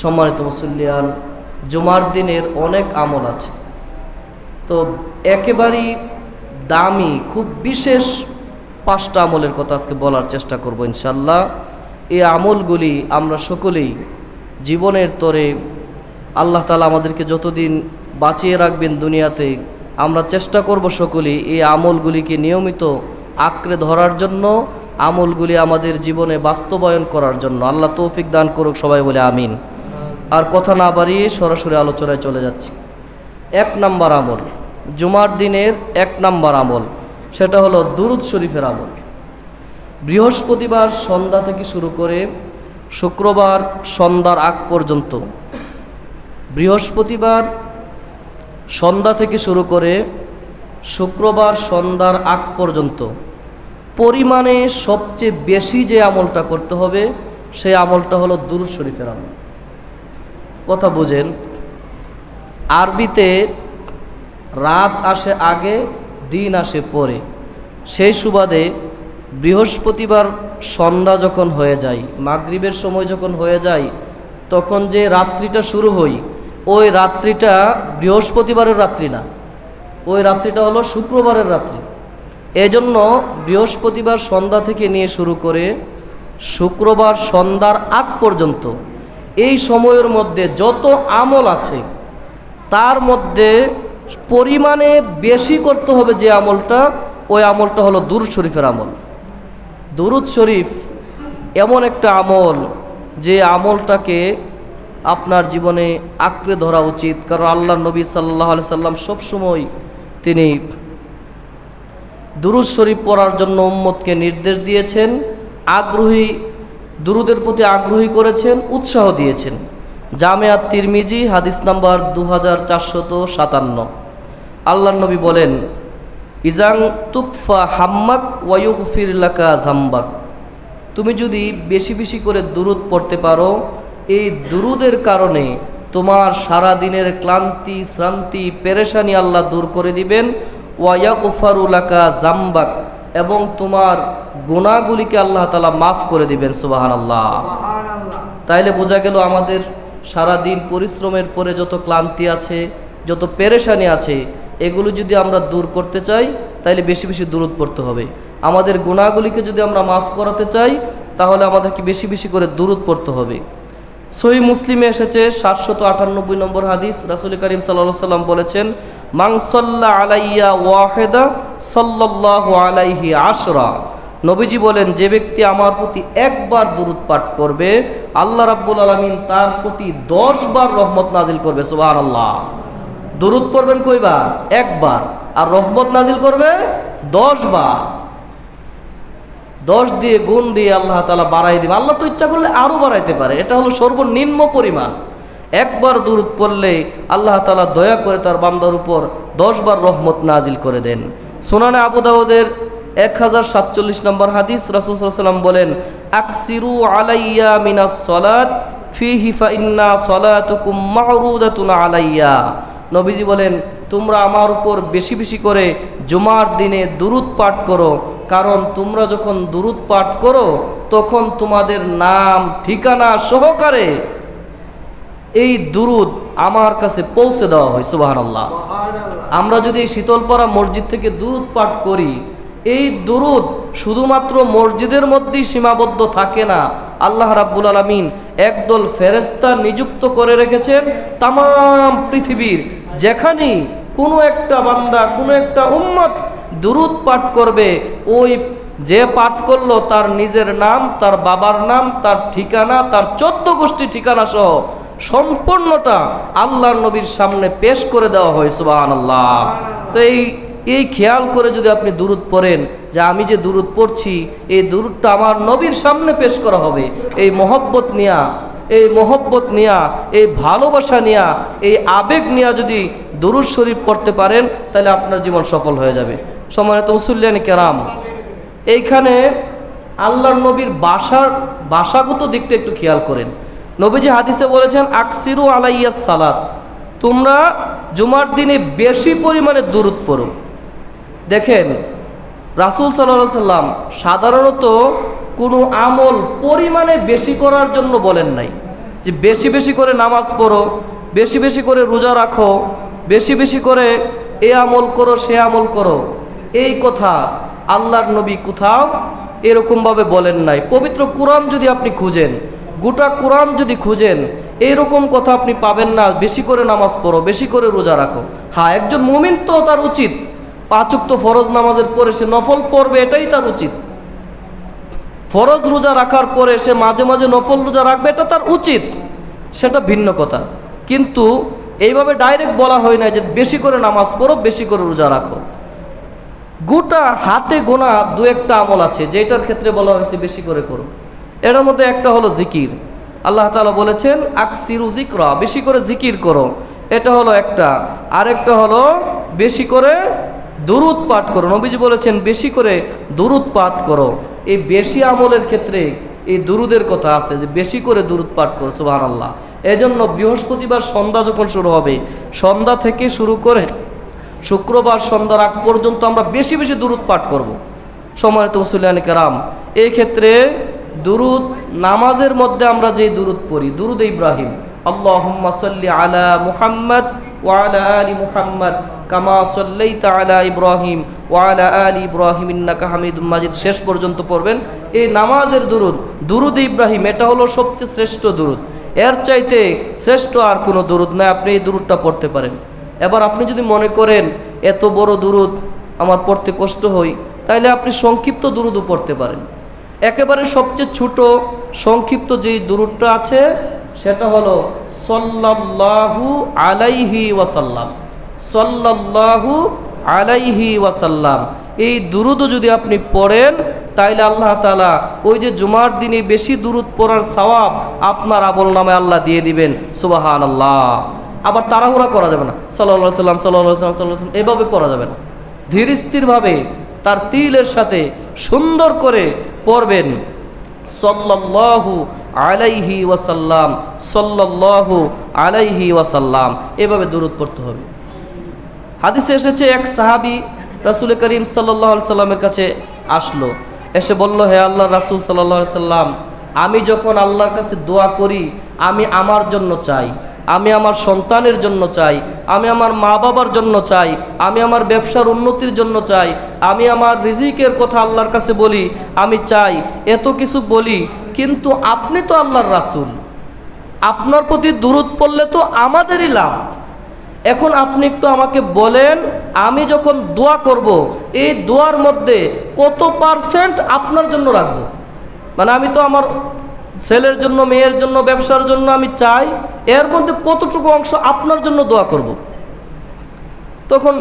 সম্মানিত মুসল্লিয়ান, জুমার দিনের অনেক আমল আছে। তো একেবারেই দামি, খুব বিশেষ পাঁচটা আমলের কথা আজকে বলার চেষ্টা করব ইনশাল্লাহ এই আমলগুলি আমরা সকলেই জীবনের তরে আল্লাহ তালা আমাদেরকে যতদিন বাঁচিয়ে রাখবেন দুনিয়াতে, আমরা চেষ্টা করব সকলেই এই আমলগুলিকে নিয়মিত আঁকড়ে ধরার জন্য, আমলগুলি আমাদের জীবনে বাস্তবায়ন করার জন্য। আল্লাহ তৌফিক দান করুক সবাই বলে আমিন। আর কথা না বাড়িয়ে সরাসরি আলোচনায় চলে যাচ্ছি। এক নাম্বার আমল, জুমার দিনের এক নাম্বার আমল, সেটা হলো দুরুদ শরীফের আমল। বৃহস্পতিবার সন্ধ্যা থেকে শুরু করে শুক্রবার সন্ধ্যার আগ পর্যন্ত বৃহস্পতিবার সন্ধ্যা থেকে শুরু করে শুক্রবার সন্ধ্যার আগ পর্যন্ত পরিমাণে সবচেয়ে বেশি যে আমলটা করতে হবে, সেই আমলটা হলো দুরুদ শরীফের আমল। কথা বোঝেন, আরবিতে রাত আসে আগে, দিন আসে পরে। সেই সুবাদে বৃহস্পতিবার সন্ধ্যা যখন হয়ে যায়, মাগরিবের সময় যখন হয়ে যায়, তখন যে রাত্রিটা শুরু হই ওই রাত্রিটা বৃহস্পতিবারের রাত্রি না। ওই রাত্রিটা হলো শুক্রবারের রাত্রি। এজন্য বৃহস্পতিবার সন্ধ্যা থেকে নিয়ে শুরু করে শুক্রবার সন্ধ্যার আগ পর্যন্ত এই সময়ের মধ্যে যত আমল আছে, তার মধ্যে পরিমাণে বেশি করতে হবে যে আমলটা, ওই আমলটা হলো দুরুদ শরীফের আমল। দুরুদ শরীফ এমন একটা আমল যে আমলটাকে আপনার জীবনে আঁকড়ে ধরা উচিত। কারণ আল্লাহ নবী সাল্লাহ আলি সাল্লাম সবসময় তিনি দুরুদ শরীফ পড়ার জন্য উম্মতকে নির্দেশ দিয়েছেন। আগ্রহী দুরুদের প্রতি আগ্রহী করেছেন, উৎসাহ দিয়েছেন। জামেয়াত তিরমিজি, হাদিস নাম্বার দু হাজার চারশত সাতান্ন। আল্লাহ নবী বলেন, ইজাং তুকফা হাম্মাক ওয়ুগফিরলাকা জাম্বাক তুমি যদি বেশি বেশি করে দুরুদ পড়তে পারো, এই দুরুদের কারণে তোমার সারা দিনের ক্লান্তি, শ্রান্তি, পেরেশানি আল্লাহ দূর করে দিবেন। ওয়াকুফারুলাকা জাম্বাক এবং তোমার গুণাগুলিকে আল্লাহ তালা মাফ করে দিবেন সুবাহান আল্লাহ তাইলে বোঝা গেল আমাদের সারা দিন পরিশ্রমের পরে যত ক্লান্তি আছে যত পেরেশানি আছে এগুলো যদি আমরা দূর করতে চাই তাইলে বেশি বেশি দূরত পড়তে হবে। আমাদের গুণাগুলিকে যদি আমরা মাফ করাতে চাই তাহলে আমাদেরকে বেশি বেশি করে দূরত পড়তে হবে। সহি মুসলিমে এসেছে সাতশত আটানব্বই নম্বর হাদিস। রাসুল করিম সাল্লা সাল্লাম বলেছেন মাংসল্লা আলাইয়া ওয়াহেদা সাল্লাহ আলাইহি আশরা। নবীজি বলেন, যে ব্যক্তি আমার প্রতি একবার দুরুদ পাঠ করবে, আল্লাহ রাব্বুল আলমিন তার প্রতি দশ বার রহমত নাজিল করবে সুবাহ আল্লাহ দুরুদ পড়বেন কইবার একবার। আর রহমত নাজিল করবে দশ বার। দশ দিয়ে গুণ দিয়ে আল্লাহ তালা বাড়াই দিবে। আল্লাহ তো ইচ্ছা করলে আরও বাড়াইতে পারে। এটা হলো সর্বনিম্ন পরিমাণ। একবার দূরত পড়লে আল্লাহ তালা দয়া করে তার বান্দার উপর দশবার রহমত নাজিল করে দেন। সোনানে আবু দাউদের এক হাজার সাতচল্লিশ নম্বর হাদিস রাসুল সাল্লাম বলেন, আকসিরু আলাইয়া মিনাস সলাত ফি হিফা ইন্না সলাতুকুম আলাইয়া। নবীজি বলেন তোমরা আমার উপর বেশি বেশি করে জুমার দিনে দুরুদ পাঠ করো। কারণ তোমরা যখন দুরুদ পাঠ করো তখন তোমাদের নাম ঠিকানা সহকারে এই দুরুদ আমার কাছে পৌঁছে দেওয়া হয় সুবাহান আল্লাহ আমরা যদি শীতলপাড়া মসজিদ থেকে দুরুদ পাঠ করি এই দুরুদ শুধুমাত্র মসজিদের মধ্যেই সীমাবদ্ধ থাকে না। আল্লাহ রাব্বুল আলমিন একদল ফেরেস্তা নিযুক্ত করে রেখেছেন তাম পৃথিবীর যেখানেই কোনো একটা বান্দা, কোনো একটা উম্মত দুরুদ পাঠ করবে, ওই যে পাঠ করল তার নিজের নাম, তার বাবার নাম, তার ঠিকানা, তার চোদ্দ গোষ্ঠী ঠিকানা সহ সম্পূর্ণটা আল্লাহর নবীর সামনে পেশ করে দেওয়া হয় সুবাহান আল্লাহ তো এই এই খেয়াল করে যদি আপনি দূরত পড়েন, যে আমি যে দূরত পড়ছি, এই দূরতটা আমার নবীর সামনে পেশ করা হবে, এই মহব্বত নিয়া এই মহব্বত নিয়া, এই ভালোবাসা নিয়া, এই আবেগ নিয়া যদি দুরুদ শরীফ করতে পারেন, তাহলে আপনার জীবন সফল হয়ে যাবে। সম্মানিত মুসল্লিয়ানি কেরাম, এইখানে আল্লাহর নবীর বাসার, বাসাগত দিকটা একটু খেয়াল করেন। নবীজি হাদিসে বলেছেন, আকসিরু আলাইয়া সালাত। তোমরা জুমার দিনে বেশি পরিমাণে দূরত পড়ো। দেখেন, রাসুল সাল্লাহ সাল্লাম সাধারণত কোনো আমল পরিমাণে বেশি করার জন্য বলেন নাই। যে বেশি বেশি করে নামাজ পড়ো, বেশি বেশি করে রোজা রাখো, বেশি বেশি করে এ আমল করো, সে আমল করো, এই কথা আল্লাহর নবী কোথাও এরকমভাবে বলেন নাই। পবিত্র কোরআন যদি আপনি খুঁজেন, গোটা কোরআন যদি খুঁজেন এইরকম কথা আপনি পাবেন না, বেশি করে নামাজ পড়ো, বেশি করে রোজা রাখো। হ্যাঁ একজন মুমিন তো তার উচিত। পাঁচক তো ফরজ নামাজের পরে সে নফল পড়বে, এটাই তার উচিত। ফরজ রোজা রাখার পরে সে মাঝে মাঝে নফল রোজা রাখবে, এটা তার উচিত। সেটা ভিন্ন কথা। কিন্তু এইভাবে ডাইরেক্ট বলা হয় না যে বেশি করে নামাজ পড়ো, বেশি করে রোজা রাখো। গোটা হাতে গোনা দু একটা আমল আছে যেটার ক্ষেত্রে বলা হয়েছে বেশি করে করো। এর মধ্যে একটা হলো জিকির। আল্লাহ তাআলা বলেছেন, আকসিরু জিকরা বেশি করে জিকির করো। এটা হলো একটা। আরেকটা হলো, বেশি করে দুরুদ করো। নবীজি বলেছেন, বেশি করে দুরুদ পাঠ করো। এই বেশি আমলের ক্ষেত্রে এই দুরুদের কথা আছে যে বেশি করে দুরুদ পাঠ করো সুবাহ আল্লাহ এজন্য বৃহস্পতিবার সন্ধ্যা যখন শুরু হবে, সন্ধ্যা থেকে শুরু করে শুক্রবার সন্ধ্যার আগ পর্যন্ত আমরা বেশি বেশি দুরুদ পাঠ করব। সময়ত মুসুলিয়ান কেরাম, এই ক্ষেত্রে দুরুদ নামাজের মধ্যে আমরা যে দুরুদ পড়ি, দুরুদ ইব্রাহিম, আল্লাহুম্মা সাল্লি আলা মুহাম্মদ ওয়ালা আলি মুহাম্মদ কামা সাল্লাইতা ইব্রাহিম ওয়ালা আলি ইব্রাহিম ইন্নাকা হামিদুম মাজিদ। শেষ পর্যন্ত পড়বেন। এই নামাজের দুরুদ। দুরুদ ইব্রাহিম, এটা হলো সবচেয়ে শ্রেষ্ঠ দুরুদ। এর চাইতে শ্রেষ্ঠ আর কোনো দুরুদ নাই আপনি এই দুরুদটা পড়তে পারেন। এবার আপনি যদি মনে করেন, এত বড় দুরুদ, আমার পড়তে কষ্ট হই তাইলে আপনি সংক্ষিপ্ত দুরুদও পড়তে পারেন। একেবারে সবচেয়ে ছোট, সংক্ষিপ্ত যেই দুরুদটা আছে সেটা হলো সল্লাল্লাহু আলাইহি ওয়াসাল্লাম। সল্লাল্লাহু আলাইহি ওয়াসাল্লাম। এই দুরুদ যদি আপনি পড়েন, তাইলে আল্লাহ তাআলা ওই যে জুমার দিনে বেশি দুরুদ পড়ার সওয়াব আপনার আমল নামে আল্লাহ দিয়ে দিবেন। সুবহানাল্লাহ। আবার তাড়াহুড়া করা যাবে না। সাল্লাহ সাল্লাম সাল্লাহ সাল্লাম সাল্লাহ এভাবে পড়া যাবে না। ধীর স্থিরভাবে তার তিলের সাথে সুন্দর করে পড়বেন। সল্লাল্লাহু আলাইহি ওয়াসাল্লাম, সল্লাল্লাহু আলাইহি ওয়াসাল্লাম। এভাবে দূরত পড়তে হবে। হাদিসে এসেছে, এক সাহাবি রাসুল করিম সাল্লাহ সাল্লামের কাছে আসলো। এসে বলল, হে আল্লাহ রাসুল সাল্লাহ সাল্লাম আমি যখন আল্লাহর কাছে দোয়া করি, আমি আমার জন্য চাই। আমি আমার সন্তানের জন্য চাই, আমি আমার মা বাবার জন্য চাই, আমি আমার ব্যবসার উন্নতির জন্য চাই, আমি আমার রিজিকের কথা আল্লাহর কাছে বলি, আমি চাই, এত কিছু বলি, কিন্তু আপনি তো আল্লাহর রাসুল। আপনার প্রতি দূরত পড়লে তো আমাদেরই লাভ। এখন আপনি একটু আমাকে বলেন, আমি যখন দোয়া করব, এই দোয়ার মধ্যে কত পার্সেন্ট আপনার জন্য রাখব? মানে আমি তো আমার ছেলের জন্য, মেয়ের জন্য, ব্যবসার জন্য আমি চাই, এর মধ্যে কতটুকু অংশ আপনার জন্য দোয়া করব। তখন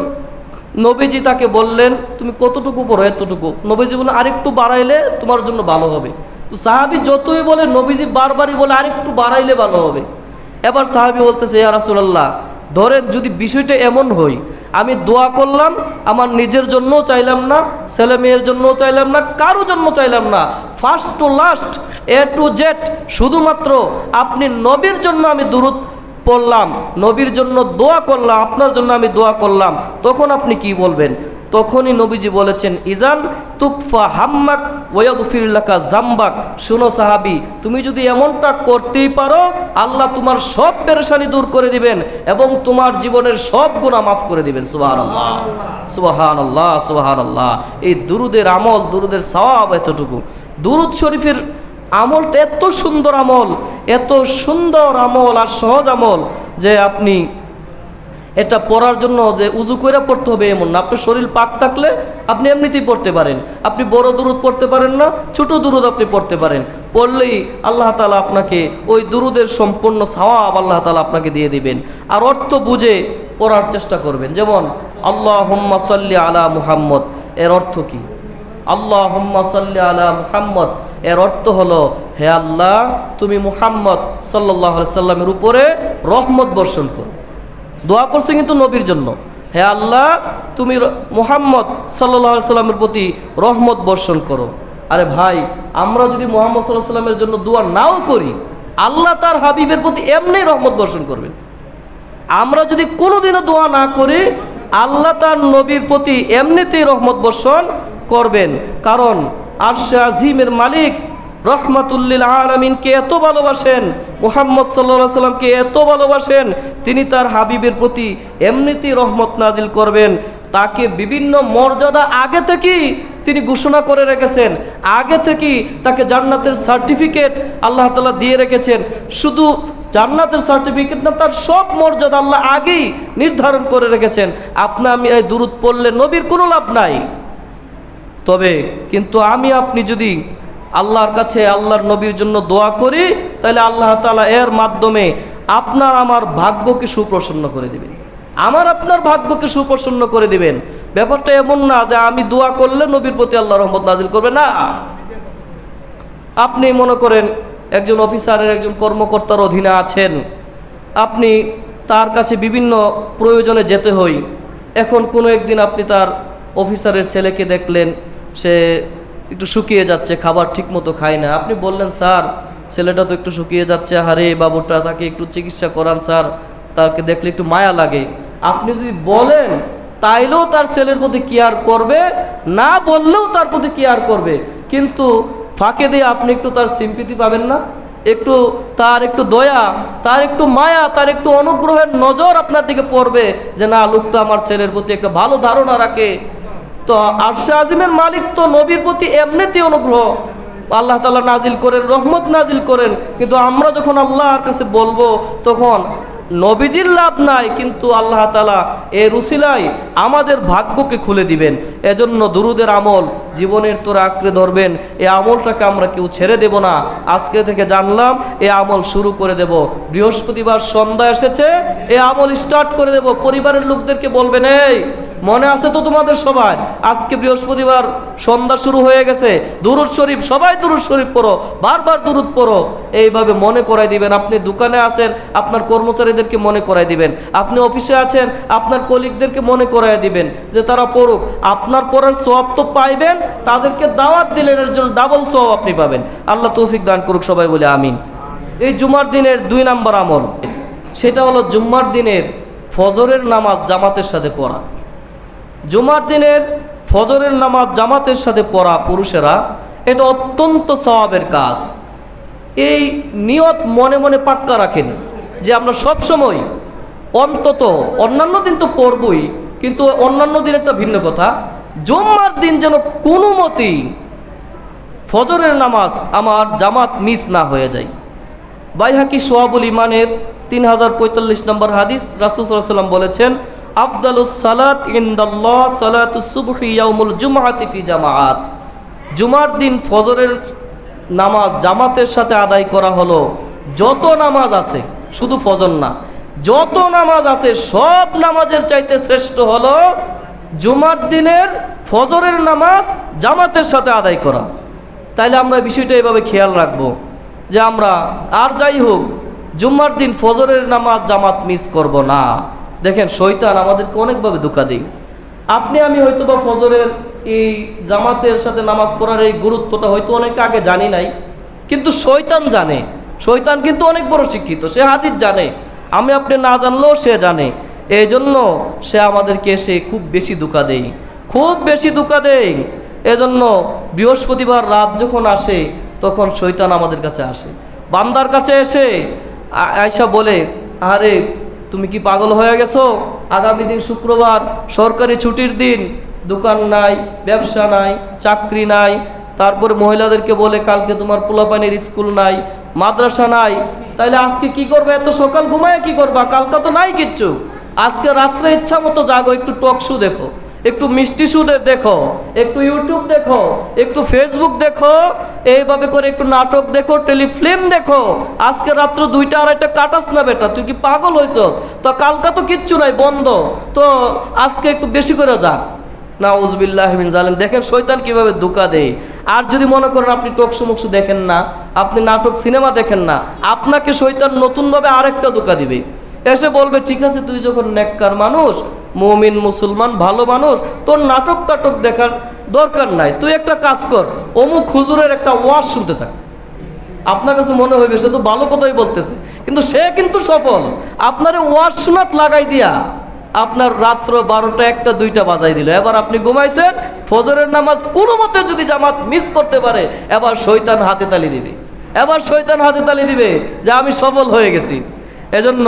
নবীজি তাকে বললেন, তুমি কতটুকু পড়ো এতটুকু? নবীজি বলে আরেকটু বাড়াইলে তোমার জন্য ভালো হবে। তো সাহাবি যতই বলে, নবীজি বারবারই বলে, আরেকটু বাড়াইলে ভালো হবে। এবার সাহাবি বলতেছে, ইয়া ধরেন যদি বিষয়টা এমন হই, আমি দোয়া করলাম, আমার নিজের জন্য চাইলাম না, ছেলে মেয়ের জন্য চাইলাম না, কারও জন্য চাইলাম না। First to last A to Z শুধুমাত্র আপনি নবীর জন্য আমি দূরত পড়লাম, নবীর জন্য দোয়া করলাম, আপনার জন্য আমি দোয়া করলাম। তখন আপনি কি বলবেন? তখনই নবীজি বলেছেন, ইজান তুকফা হাম্মাক ওয়াগফিরুল্লাকা জাম্বাক শুনো সাহাবি, তুমি যদি এমনটা করতেই পারো, আল্লাহ তোমার সব পেরেশানি দূর করে দিবেন এবং তোমার জীবনের সব গুণা মাফ করে দিবেন। সুবাহান আল্লাহ সুবাহান আল্লাহ সুবহানাল্লাহ সুবহানাল্লাহ। এই দুরুদের আমল, দুরুদের সওয়াব এতটুকু। দুরুদ শরীফের আমলটা এত সুন্দর আমল, এত সুন্দর আমল আর সহজ আমল যে আপনি এটা পড়ার জন্য যে উজু করে পড়তে হবে এমন না। আপনার শরীর পাক থাকলে আপনি এমনিতেই পড়তে পারেন। আপনি বড় দুরুদ পড়তে পারেন না, ছোট দুরুদ আপনি পড়তে পারেন। পড়লেই আল্লাহ তালা আপনাকে ওই দুরুদের সম্পূর্ণ সাওয়াব আল্লাহ তালা আপনাকে দিয়ে দিবেন। আর অর্থ বুঝে পড়ার চেষ্টা করবেন। যেমন আল্লাহ হোম্মা সাল্লি আলা মুহাম্মদ, এর অর্থ কি? আল্লাহ হোম্মা সাল্লি আলা মুহাম্মদ, এর অর্থ হলো, হে আল্লাহ, তুমি মুহাম্মদ সাল্লাহ সাল্লামের উপরে রহমত বর্ষণ করো। দোয়া করছে কিন্তু নবীর জন্য। হে আল্লাহ, তুমি মোহাম্মদ সাল্লাহ সাল্লামের প্রতি রহমত বর্ষণ করো। আরে ভাই, আমরা যদি মোহাম্মদ সাল্লাহ সাল্লামের জন্য দোয়া নাও করি, আল্লাহ তার হাবিবের প্রতি এমনি রহমত বর্ষণ করবেন আমরা যদি কোনোদিনও দোয়া না করি, আল্লাহ তার নবীর প্রতি এমনিতেই রহমত বর্ষণ করবেন। কারণ আরশে আজিমের মালিক রহমাতুল্লিল আলমিনকে এত ভালোবাসেন মুহাম্মদ সাল্লাহ সাল্লামকে এত ভালোবাসেন, তিনি তার হাবিবের প্রতি এমনিতেই রহমত নাজিল করবেন। তাকে বিভিন্ন মর্যাদা আগে থেকেই তিনি ঘোষণা করে রেখেছেন। আগে থেকেই তাকে জান্নাতের সার্টিফিকেট আল্লাহ তালা দিয়ে রেখেছেন। শুধু জান্নাতের সার্টিফিকেট না, তার সব মর্যাদা আল্লাহ আগেই নির্ধারণ করে রেখেছেন। আপনি আমি এই দূরত পড়লে নবীর কোনো লাভ নাই। তবে, কিন্তু আমি, আপনি যদি আল্লাহর কাছে আল্লাহর নবীর জন্য দোয়া করি, তাহলে আল্লাহ তালা এর মাধ্যমে আপনার আমার ভাগ্যকে সুপ্রসন্ন করে দিবেন। আমার আপনার ভাগ্যকে সুপ্রসন্ন করে দিবেন। ব্যাপারটা এমন না যে আমি দোয়া করলে নবীর প্রতি আল্লাহ রহমত নাজিল করবে, না। আপনি মনে করেন একজন অফিসারের একজন কর্মকর্তার অধীনে আছেন, আপনি তার কাছে বিভিন্ন প্রয়োজনে যেতে হই। এখন কোনো একদিন আপনি তার অফিসারের ছেলেকে দেখলেন, সে একটু শুকিয়ে যাচ্ছে, খাবার ঠিক মতো খায় না। আপনি বললেন, স্যার, ছেলেটা তো একটু শুকিয়ে যাচ্ছে। হারে বাবুটা তাকে একটু চিকিৎসা করান, স্যার। তাকে দেখলে একটু মায়া লাগে। আপনি যদি বলেন, তাইলেও তার ছেলের প্রতি কেয়ার করবে, না বললেও তার প্রতি কেয়ার করবে। কিন্তু ফাঁকে দিয়ে আপনি একটু তার সিম্পিতি পাবেন না। একটু তার একটু দয়া, তার একটু মায়া, তার একটু অনুগ্রহের নজর আপনার দিকে পড়বে যে, না, লোকটা আমার ছেলের প্রতি একটা ভালো ধারণা রাখে। তো আরশা আজিমের মালিক তো নবীর প্রতি এমনিতে অনুগ্রহ। আল্লাহ তালা নাজিল করেন, রহমত নাজিল করেন। কিন্তু আমরা যখন আল্লাহর কাছে বলব, তখন নবীজির লাভ নাই, কিন্তু আল্লাহ তালা এ রুসিলাই আমাদের ভাগ্যকে খুলে দিবেন। এজন্য দুরুদের আমল জীবনের তোরা আঁকড়ে ধরবেন। এই আমলটাকে আমরা কেউ ছেড়ে দেব না। আজকে থেকে জানলাম, এ আমল শুরু করে দেব। বৃহস্পতিবার সন্ধ্যা এসেছে, এ আমল স্টার্ট করে দেব। পরিবারের লোকদেরকে বলবেন, এই মনে আছে তো তোমাদের সবাই আজকে বৃহস্পতিবার সন্ধ্যা শুরু হয়ে গেছে। দুরুদ শরীফ, সবাই দুরুদ শরীফ পড়ো, বারবার দুরুদ পড়ো। এইভাবে মনে করাই দিবেন, আপনি দোকানে আছেন, আপনার কর্মচারীদেরকে মনে করাই দিবেন। আপনি অফিসে আছেন, আপনার কলিগদেরকে মনে করাই দিবেন যে তারা পড়ুক। আপনার পড়ার সব তো পাইবেন, তাদেরকে দাওয়াত দিলেন, এর জন্য ডাবল সব আপনি পাবেন। আল্লাহ তৌফিক দান করুক সবাই বলে আমিন। এই জুমার দিনের দুই নাম্বার আমল, সেটা হলো জুম্মার দিনের ফজরের নামাজ জামাতের সাথে পড়া। জুমার দিনের ফজরের নামাজ জামাতের সাথে পড়া পুরুষেরা, এটা অত্যন্ত সওয়াবের কাজ। এই নিয়ত মনে মনে পাক্কা রাখেন যে আমরা সব সময় অন্তত অন্যান্য দিন তো পড়বই, কিন্তু অন্যান্য দিন একটা ভিন্ন কথা। জুম্মার দিন যেন কোনো মতেই ফজরের নামাজ আমার জামাত মিস না হয়ে যায়। বাইহাকি সোয়াবুল ইমানের তিন হাজার পঁয়তাল্লিশ নম্বর হাদিস রাসুল সাল্লাম বলেছেন আফদালুস সালাত ইন্দাল্লাহ সালাতুস সুবহি ইয়াউমুল জুমআতি ফি জামাআত। জুমার দিন ফজরের নামাজ জামাতের সাথে আদায় করা হলো। যত নামাজ আছে, শুধু ফজর না, যত নামাজ আছে, সব নামাজের চাইতে শ্রেষ্ঠ হলো জুমার দিনের ফজরের নামাজ জামাতের সাথে আদায় করা। তাইলে আমরা বিষয়টা এভাবে খেয়াল রাখব যে আমরা, আর যাই হোক জুম্মার দিন ফজরের নামাজ জামাত মিস করব না। দেখেন শৈতান আমাদেরকে অনেকভাবে ধোকা দেয়। আপনি, আমি হয়তো বা ফজরের এই জামাতের সাথে নামাজ পড়ার এই গুরুত্বটা হয়তো অনেক আগে জানি নাই, কিন্তু শৈতান জানে। শৈতান কিন্তু অনেক বড় শিক্ষিত, সে হাদিস জানে। আমি আপনি না জানলেও সে জানে। এই জন্য সে আমাদেরকে এসে খুব বেশি ধোকা দেয়। খুব বেশি ধোকা দেয়। এজন্য বৃহস্পতিবার রাত যখন আসে, তখন শৈতান আমাদের কাছে আসে। বান্দার কাছে এসে আয়সা বলে, আরে তুমি কি পাগল হয়ে গেছো? আগামী দিন শুক্রবার, সরকারি ছুটির দিন, দোকান নাই, ব্যবসা নাই, চাকরি নাই, তারপরে মহিলাদেরকে বলে কালকে তোমার পোলাপানির স্কুল নাই, মাদ্রাসা নাই। তাহলে আজকে কি করবে? এত সকাল ঘুমায় কি করবা? কালকে তো নাই কিচ্ছু। আজকে রাত্রে ইচ্ছা মতো জাগো, একটু টকশু দেখো। একটু মিষ্টি সুরে দেখো, একটু ইউটিউব দেখো, একটু ফেসবুক দেখো, এইভাবে করে একটু নাটক দেখো, টেলিফিল্ম দেখো। আজকে রাত্র দুইটা আড়াইটা কাটাস না বেটা, তুই কি পাগল হয়েছ তো কালকা তো কিচ্ছু নাই, বন্ধ। তো আজকে একটু বেশি করে যাক। না উজবিল্লাহমিন জালেম। দেখেন শৈতান কীভাবে ধোকা দেয়। আর যদি মনে করেন আপনি টকশু মুকশু দেখেন না, আপনি নাটক সিনেমা দেখেন না, আপনাকে শৈতান নতুনভাবে আরেকটা ধোকা দিবে। এসে বলবে, ঠিক আছে, তুই যখন নেককার মানুষ, মমিন মুসলমান, ভালো মানুষ, তোর নাটক টাটক দেখার দরকার নাই। তুই একটা কাজ কর, অমুক হুজুরের একটা ওয়াজ শুনতে থাক। আপনার কাছে মনে হইবে সে তো ভালো কথাই বলতেছে, কিন্তু সে কিন্তু সফল। আপনার ওয়াজ শোনাত লাগাই দিয়া আপনার রাত্র বারোটা একটা, দুইটা বাজাই দিল। এবার আপনি ঘুমাইছেন, ফজরের নামাজ কোনো মতে যদি জামাত মিস করতে পারে, এবার শৈতান হাতে তালি দিবে। এবার শৈতান হাতে তালি দিবে যে, আমি সফল হয়ে গেছি। এজন্য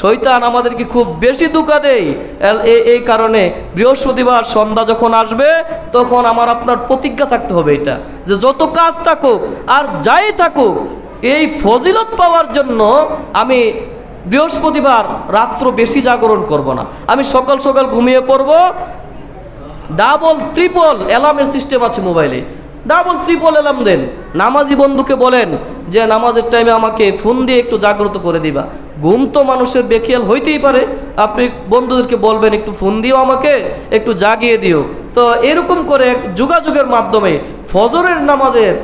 শৈতান আমাদেরকে খুব বেশি দুঃখা দেয়। এই কারণে বৃহস্পতিবার সন্ধ্যা যখন আসবে, তখন আমার আপনার প্রতিজ্ঞা থাকতে হবে এটা, যে যত কাজ থাকুক আর যাই থাকুক, এই ফজিলত পাওয়ার জন্য আমি বৃহস্পতিবার রাত্র বেশি জাগরণ করব না। আমি সকাল সকাল ঘুমিয়ে পড়ব। ডাবল, ট্রিপল অ্যালার্মের সিস্টেম আছে মোবাইলে। ডাবল, ট্রিপল অ্যালার্ম দেন। নামাজি বন্ধুকে বলেন যে, নামাজের টাইমে আমাকে ফোন দিয়ে একটু জাগ্রত করে দিবা। ঘুম তো মানুষের বেখিয়াল হইতেই পারে। আপনি বন্ধুদেরকে বলবেন, একটু ফোন দিও আমাকে, একটু জাগিয়ে দিও। তো এরকম করে যোগাযোগের মাধ্যমে ফজরের নামাজের,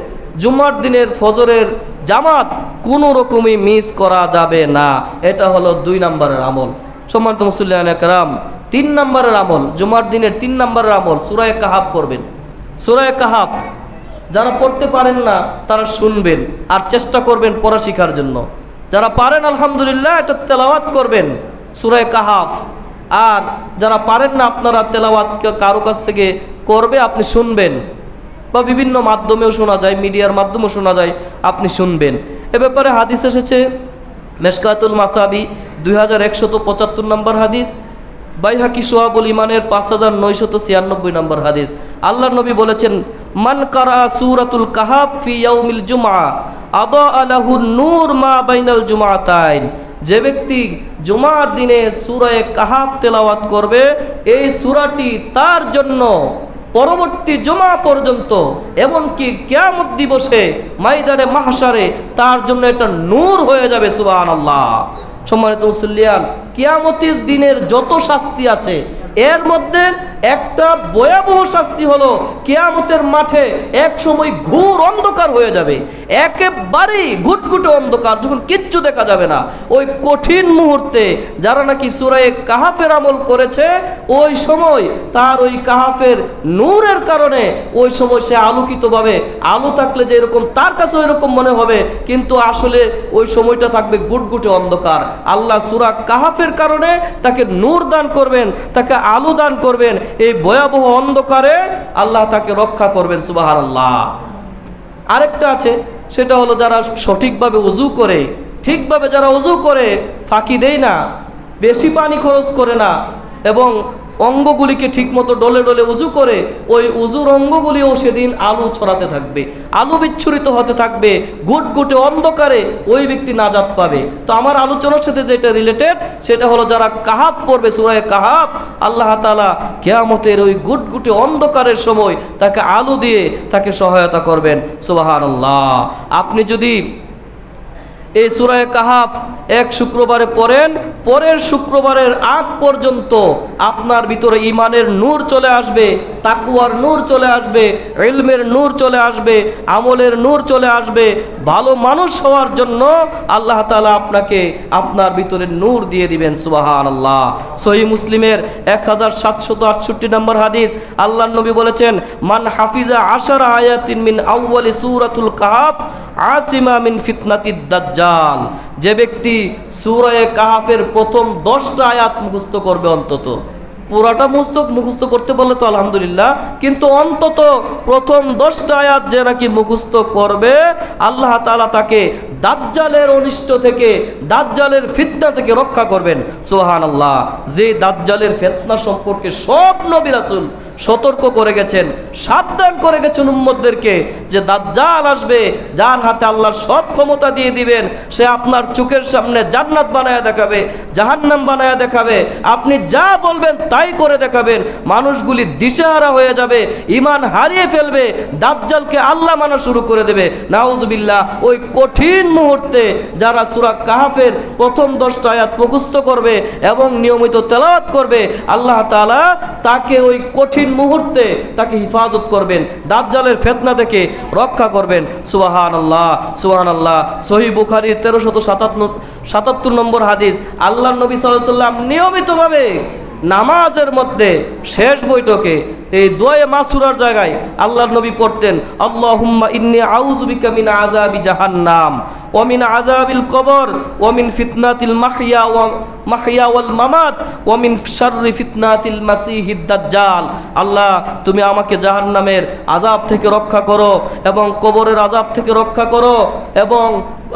জুমার দিনের ফজরের জামাত কোনো রকমই মিস করা যাবে না। এটা হলো দুই নম্বরের আমল। সম্মানিত মুসল্লিয়ান একরাম, তিন নম্বরের আমল, জুমার দিনের তিন নম্বরের আমল সুরায় কাহাব করবেন সুরায় কাহাব যারা পড়তে পারেন না, তারা শুনবেন আর চেষ্টা করবেন পড়া শেখার জন্য। যারা পারেন, আলহামদুলিল্লাহ এটা তেলাওয়াত করবেন সুরায় কাহাফ। আর যারা পারেন না, আপনারা তেলাওয়াত কারও কাছ থেকে করবে, আপনি শুনবেন। বা বিভিন্ন মাধ্যমেও শোনা যায়, মিডিয়ার মাধ্যমেও শোনা যায়, আপনি শুনবেন। এ ব্যাপারে হাদিস এসেছে, মেশকাতুল মাসাবি, দুই হাজার একশত পঁচাত্তর নম্বর হাদিস, বাইহাকি সোহাবুল ইমানের পাঁচ হাজার নয়শত ছিয়ানব্বই নম্বর হাদিস। আল্লাহ নবী বলেছেন, মান কারা সুরাতুল কাহাব ফি ইয়াউমিল জুমা আদা আলাহু নূর মা বাইনাল জুমাতাইন যে ব্যক্তি জুমার দিনে সুরায়ে কাহাব তেলাওয়াত করবে, এই সূরাটি তার জন্য পরবর্তী জমা পর্যন্ত, এমনকি কেয়ামত দিবসে মাইদানে মাহসারে তার জন্য এটা নূর হয়ে যাবে সুবাহ আল্লাহ সম্মানিত মুসল্লিয়ান, কিয়ামতের দিনের যত শাস্তি আছে এর মধ্যে একটা ভয়াবহ শাস্তি হলো, কেয়ামতের মাঠে এক সময় ঘুর অন্ধকার হয়ে যাবে। একেবারেই ঘুটঘুটে অন্ধকার, যখন কিচ্ছু দেখা যাবে না। ওই কঠিন মুহূর্তে যারা নাকি সুরায়ে কাহাফের আমল করেছে, ওই সময় তার ওই কাহাফের নূরের কারণে ওই সময় সে আলোকিতভাবে, আলো থাকলে যে এরকম, তার কাছে এরকম মনে হবে। কিন্তু আসলে ওই সময়টা থাকবে গুটগুটে অন্ধকার। আল্লাহ সুরা কাহাফের কারণে তাকে নূর দান করবেন, তাকে আলো দান করবেন। এই ভয়াবহ অন্ধকারে আল্লাহ তাকে রক্ষা করবেন সুবাহ আল্লাহ আরেকটা আছে, সেটা হলো যারা সঠিকভাবে উজু করে, ঠিকভাবে যারা উজু করে, ফাঁকি দেয় না, বেশি পানি খরচ করে না, এবং অঙ্গগুলিকে ঠিকমতো ডলে ডলে উজু করে, ওই উজুর অঙ্গগুলিও সেদিন আলু ছড়াতে থাকবে, আলু বিচ্ছুরিত হতে থাকবে গুটগুটে অন্ধকারে ওই ব্যক্তি নাজাত পাবে। তো আমার আলোচনার সাথে যেটা রিলেটেড সেটা হলো যারা কাহাব পড়বে, সুরায় কাহাব, আল্লাহ তালা কেয়ামতের ওই গুটগুটে অন্ধকারের সময় তাকে আলু দিয়ে তাকে সহায়তা করবেন। সুবাহ আল্লাহ আপনি যদি এই সুরায় কাহাফ এক শুক্রবারে পড়েন, পরের শুক্রবারের আগ পর্যন্ত আপনার ভিতরে ইমানের নূর চলে আসবে তাকুয়ার নূর চলে আসবে এলমের নূর চলে আসবে, আমলের নূর চলে আসবে। ভালো মানুষ হওয়ার জন্য আল্লাহ তালা আপনাকে আপনার ভিতরে নূর দিয়ে দিবেন সুবাহান আল্লাহ সহি মুসলিমের এক হাজার সাতশত আটষট্টি নম্বর হাদিস আল্লাহ নবী বলেছেন, মান হাফিজা আশার আয়াতিন মিন আউ্বালি সুরাতুল কাহাফ আসিমা মিন ফিতনাতিদ দাজ্জাল। যে ব্যক্তি সূরায়ে কাহাফের প্রথম দশটা আয়াত মুখস্থ করবে অন্তত। পুরাটা মুস্তক মুখস্থ করতে বললে তো আলহামদুলিল্লাহ, কিন্তু অন্তত প্রথম দশটা আয়াত যে নাকি মুখস্থ করবে, আল্লাহ তাআলা তাকে দাজ্জালের অনিষ্ট থেকে, দাজ্জালের ফিতনা থেকে রক্ষা করবেন। সোহান আল্লাহ যে দাজ্জালের ফেতনা সম্পর্কে সব নবী সতর্ক করে গেছেন, সাবধান করে গেছেন উম্মতদেরকে যে দাজ্জাল আসবে, যার হাতে আল্লাহ সব ক্ষমতা দিয়ে দিবেন, সে আপনার চোখের সামনে জান্নাত বানায়া দেখাবে, জাহান্নাম বানায়া দেখাবে, আপনি যা বলবেন তাই করে দেখাবেন, মানুষগুলি দিশেহারা হয়ে যাবে ইমান হারিয়ে ফেলবে, দাজ্জালকে আল্লাহ মানা শুরু করে দেবে। নাউজবিল্লাহ, ওই কঠিন মুহূর্তে যারা সুরা কাহাফের প্রথম দশটা আয়াত মুখস্থ করবে এবং নিয়মিত তেলাওয়াত করবে, আল্লাহ তাআলা তাকে ওই কঠিন মুহূর্তে তাকে হিফাজত করবেন, দাজ্জালের ফেতনা থেকে রক্ষা করবেন। সুবাহান আল্লাহ সুবাহান আল্লাহ সহি বুখারির তেরোশত সাতাত্তর সাতাত্তর নম্বর হাদিস আল্লাহ নবী সাল্লাম নিয়মিতভাবে নামাজের মধ্যে শেষ বৈঠকে এই দোয়ে মাসুরার জায়গায় আল্লাহ নবী পড়তেন আল্লাহ ইন্নি বিকা মিন আযাবি জাহান্নাম। ওয়া মিন আযাবিল কবর, ওয়া মিন ফিতনাতিল মাহইয়া ওয়া মাহইয়া ওয়াল মামাত, ওয়া মিন শাররি ফিতনাতিল মাসিহিদ দাজ্জাল। আল্লাহ, তুমি আমাকে জাহান্নামের আযাব থেকে রক্ষা করো এবং কবরের আযাব থেকে রক্ষা করো এবং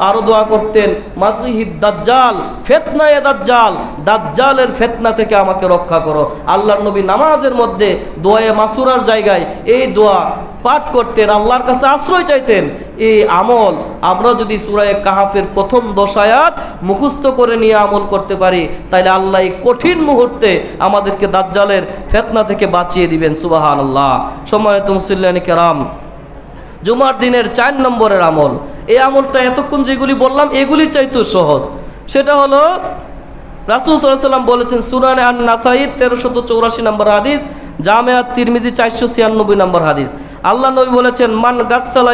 আরও দোয়া করতেন, মাসিহিদ দাজ্জাল, ফেতনায়ে দাজ্জাল, দাজ্জালের ফেতনা থেকে আমাকে রক্ষা করো। আল্লাহর নবী নামাজের মধ্যে দোয়ে মাসুরার জায়গায় এই দোয়া পাঠ করতেন, আল্লাহর কাছে আশ্রয় চাইতেন। এই আমল আমরা যদি সুরায় কাহাফের প্রথম দশায়াত মুখস্থ করে নিয়ে আমল করতে পারি তাহলে আল্লাহ এই কঠিন মুহূর্তে আমাদেরকে দাজ্জালের ফেতনা থেকে বাঁচিয়ে দিবেন সুবাহান আল্লাহ সময় মুসল্লানি জুমার দিনের চার নম্বরের আমল। এই আমলটা এতক্ষণ যেগুলি বললাম এগুলি চাইতো সহজ। সেটা হলো, রাসুল সাল্লাম বলেছেন সুরানে আন নাসাইদ তেরোশত চৌরাশি নম্বর হাদিস জামেয়াত তিরমিজি চারশো ছিয়ানব্বই নম্বর হাদিস। আল্লাহ নবী বলেছেন, মান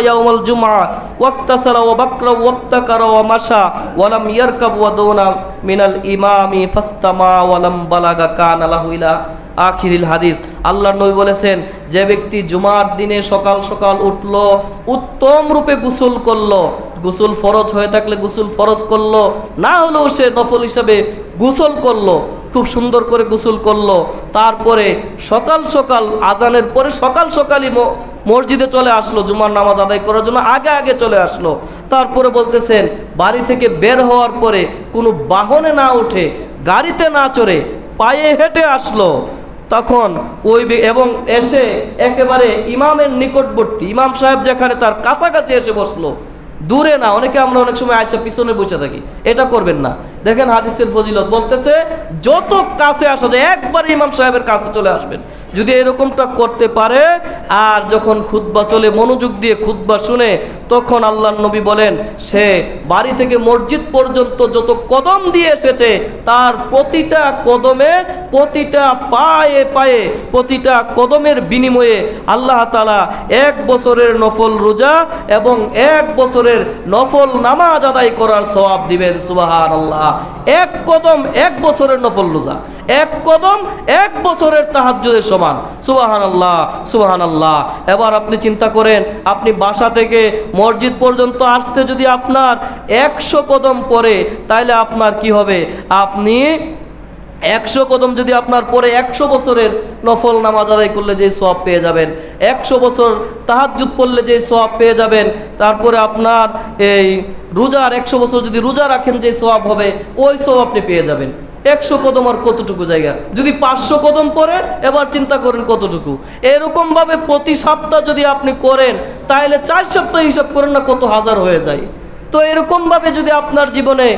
ইয়াউমাল জুমা ওয়াক্তাসালা ওয়া বাকরা, ওয়াক্তাকারা ওয়া মাশা, ওয়ালাম ইয়ারকাব ওয়া দৌনা মিনাল ইমামি ফাস্তামা ওয়ালাম বালাগা কান আলাহু ইলা আখিরিল হাদিস। আল্লাহ নবী বলেছেন, যে ব্যক্তি জুমার দিনে সকাল সকাল উঠল, উত্তম রূপে গোসল করল, গোসল ফরজ হয়ে থাকলে গোসল ফরজ করল, না হলেও সে নফল হিসাবে গোসল করল খুব সুন্দর করে গোসল করল। তারপরে সকাল সকাল, আজানের পরে সকাল সকালই মসজিদে চলে আসলো, জুমার নামাজ আদায় করার জন্য আগে আগে চলে আসলো। তারপরে বলতেছেন, বাড়ি থেকে বের হওয়ার পরে কোনো বাহনে না উঠে, গাড়িতে না চড়ে পায়ে হেঁটে আসলো। তখন ওই এবং এসে একেবারে ইমামের নিকটবর্তী, ইমাম সাহেব যেখানে তার কাছাকাছি এসে বসল। দূরে না, অনেকে আমরা অনেক সময় আয়সা পিছনে বসে থাকি, এটা করবেন না। দেখেন হাদিসের ফজিলত বলতেছে, যত কাছে আসা যায়, একবার ইমাম সাহেবের কাছে চলে আসবেন। যদি এরকমটা করতে পারে, আর যখন খুতবা চলে, মনোযোগ দিয়ে খুতবা শুনে, তখন আল্লাহ নবী বলেন, সে বাড়ি থেকে মসজিদ পর্যন্ত যত কদম দিয়ে এসেছে, তার প্রতিটা কদমে, প্রতিটা পায়ে পায়ে, প্রতিটা কদমের বিনিময়ে আল্লাহ তালা এক বছরের নফল রোজা এবং এক বছরের নফল নামাজ আদায় করার সওয়াব দিবেন সুবাহান আল্লাহ এক কদম এক বছরের নফল রোজা, এক কদম এক বছরের তাহাজ্জুদের সমান সুবাহান আল্লাহ সুবাহান আল্লাহ এবার আপনি চিন্তা করেন, আপনি বাসা থেকে মসজিদ পর্যন্ত আসতে যদি আপনার একশো কদম পরে তাহলে আপনার কি হবে? আপনি একশো কদম যদি আপনার পরে একশো বছরের নফল নামাজ আদায় করলে যে সব পেয়ে যাবেন, একশো বছর তাহাজ্জুদ করলে যে সব পেয়ে যাবেন, তারপরে আপনার এই রোজার একশো বছর যদি রোজা রাখেন যে সব হবে, ওই সব আপনি পেয়ে যাবেন। একশো কদম আর কতটুকু জায়গা? যদি পাঁচশো কদম পরে এবার চিন্তা করেন কতটুকু? এরকম ভাবে প্রতি সপ্তাহ যদি আপনি করেন তাহলে চার সপ্তাহ হিসাব করেন না কত হাজার হয়ে যায়। তো এরকমভাবে যদি আপনার জীবনে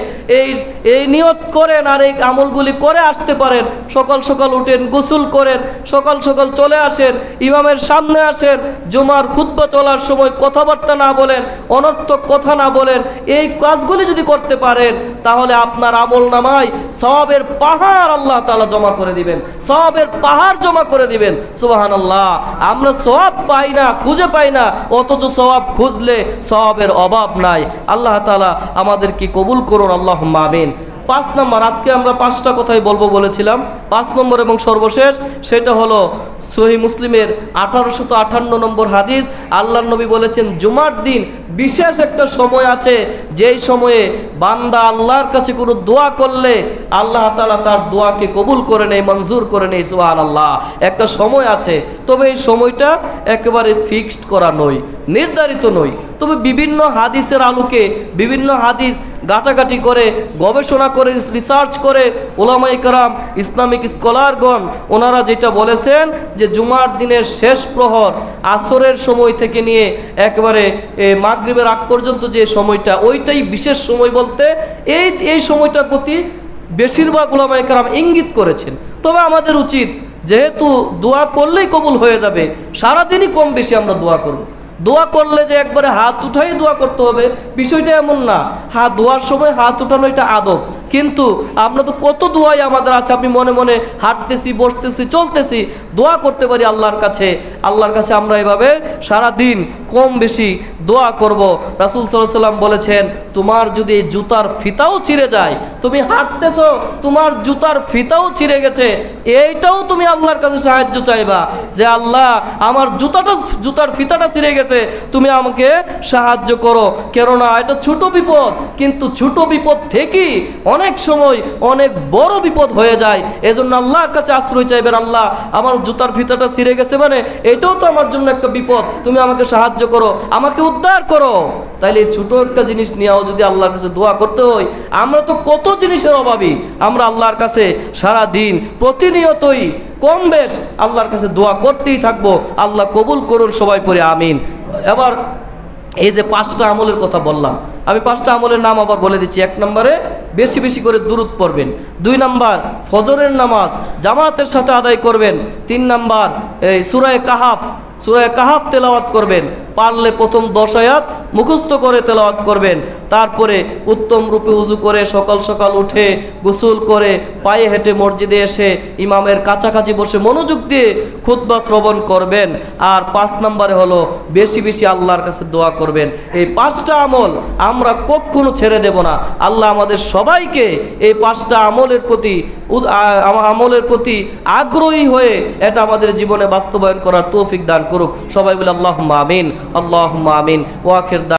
এই এই নিয়ত করেন আর এই আমলগুলি করে আসতে পারেন, সকাল সকাল উঠেন, গোসল করেন, সকাল সকাল চলে আসেন, ইমামের সামনে আসেন, জুমার খুদ্া চলার সময় কথাবার্তা না বলেন, অনর্থক কথা না বলেন, এই কাজগুলি যদি করতে পারেন, তাহলে আপনার আমল নামায় সবের পাহাড় আল্লাহ তালা জমা করে দিবেন সবের পাহাড় জমা করে দিবেন সুবাহান আল্লাহ আমরা সব পাই না, খুঁজে পাই না, অথচ সবাব খুঁজলে সবের অভাব নাই। আল্লাহ তালা আমাদেরকে কবুল করুন আল্লাহ আমিন। পাঁচ নম্বর, আজকে আমরা পাঁচটা কথাই বলব বলেছিলাম। পাঁচ নম্বর এবং সর্বশেষ, সেটা হলো সহি মুসলিমের আঠারোশত আটান্ন নম্বর হাদিস। আল্লাহ নবী বলেছেন, জুমার দিন বিশেষ একটা সময় আছে, যেই সময়ে বান্দা আল্লাহর কাছে কোনো দোয়া করলে আল্লাহ তালা তার দোয়াকে কবুল করে নেয়, মঞ্জুর করে নেয় সুহান আল্লাহ একটা সময় আছে, তবে এই সময়টা একেবারে ফিক্সড করা নয়, নির্ধারিত নয়। তবে বিভিন্ন হাদিসের আলোকে, বিভিন্ন হাদিস গাটাগাটি করে, গবেষণা করে রিসার্চ করে ওলামাই কারাম, ইসলামিক স্কলারগণ, ওনারা যেটা বলেছেন যে জুমার দিনের শেষ প্রহর আসরের সময় থেকে নিয়ে একবারে মাগরিবের আগ পর্যন্ত যে সময়টা, ওইটাই বিশেষ সময় বলতে এই এই সময়টার প্রতি বেশিরভাগ ওলামাই কারাম ইঙ্গিত করেছেন। তবে আমাদের উচিত যেহেতু দোয়া করলেই কবুল হয়ে যাবে, সারাদিনই কম বেশি আমরা দোয়া করব। দোয়া করলে যে একবারে হাত উঠাই দোয়া করতে হবে, বিষয়টা এমন না। হাত দোয়ার সময় হাত উঠানো এটা আদব। কিন্তু আমরা তো কত দোয়াই আমাদের আছে আপনি মনে মনে হাঁটতেছি, বসতেছি, চলতেছি, দোয়া করতে পারি আল্লাহর কাছে। আল্লাহর কাছে আমরা এভাবে সারা দিন কম বেশি দোয়া করব। রাসুল সাল্লাম বলেছেন, তোমার যদি এই জুতার ফিতাও ছিঁড়ে যায়, তুমি হাঁটতেছো, তোমার জুতার ফিতাও ছিঁড়ে গেছে, এইটাও তুমি আল্লাহর কাছে সাহায্য চাইবা যে আল্লাহ, আমার জুতাটা, জুতার ফিতাটা ছিঁড়ে গেছে। তুমি আমাকে সাহায্য করো। কেননা এটা ছোট বিপদ, কিন্তু ছোট বিপদ থেকেই অনেক সময় অনেক বড় বিপদ হয়ে যায়। এজন্য আল্লাহর কাছে আশ্রয় চাইবেন আল্লাহ, আমার জুতার ফিতাটা ছিঁড়ে গেছে মানে এটাও তো আমার জন্য একটা বিপদ। তুমি আমাকে সাহায্য করো, আমাকে উদ্ধার করো। তাইলে ছোট একটা জিনিস নিয়েও যদি আল্লাহর কাছে দোয়া করতে হয়, আমরা তো কত জিনিসের অভাবী। আমরা আল্লাহর কাছে সারা দিন প্রতিনিয়তই কম বেশ আল্লাহর কাছে দোয়া করতেই থাকব। আল্লাহ কবুল করুন সবাই পরে আমিন। এবার এই যে পাঁচটা আমলের কথা বললাম, আমি পাঁচটা আমলের নাম আবার বলে দিচ্ছি। এক নম্বরে বেশি বেশি করে দূরত পড়বেন। দুই নাম্বার ফজরের নামাজ জামাতের সাথে আদায় করবেন। তিন নাম্বার এই সুরায় কাহাফ সুরায় কাহাফ তেলাওয়াত করবেন। পারলে প্রথম দশ আয়াত মুখস্থ করে তেলাওয়াত করবেন। তারপরে উত্তম রূপে উজু করে সকাল সকাল উঠে গোসল করে পায়ে হেঁটে মসজিদে এসে ইমামের কাছাকাছি বসে মনোযোগ দিয়ে খুতবা শ্রবণ করবেন। আর পাঁচ নম্বরে হলো বেশি বেশি আল্লাহর কাছে দোয়া করবেন। এই পাঁচটা আমল আমরা কখনো ছেড়ে দেব না। আল্লাহ আমাদের সবাইকে এই পাঁচটা আমলের প্রতি আমলের প্রতি আগ্রহী হয়ে এটা আমাদের জীবনে বাস্তবায়ন করার তৌফিক দান করুক। সবাই বলে আল্লাহ আমিন। আল্লাহ আমিন। ওয়াখের